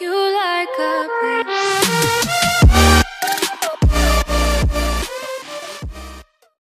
you like a breeze.